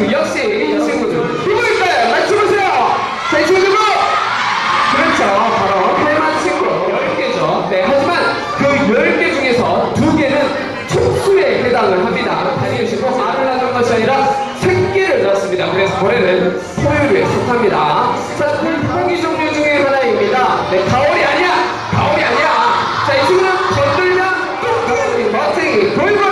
친구 역시 여친구들 누구일까 뭐 맞춰보세요. 제 친구 그렇죠. 바로 대만 친구 10개죠. 네 하지만 그 10개 중에서 2개는 총수에 해당을 합니다. 다니시고 말을 하는 것이 아니라 생기를 넣었습니다. 그래서 거래는 포유류에 속합니다. 자 풀포기 종류 중에 하나입니다. 네 가오리 아니야. 가오리 아니야. 자이 친구는 건들면 뚱뚱이 멋쟁이 돌고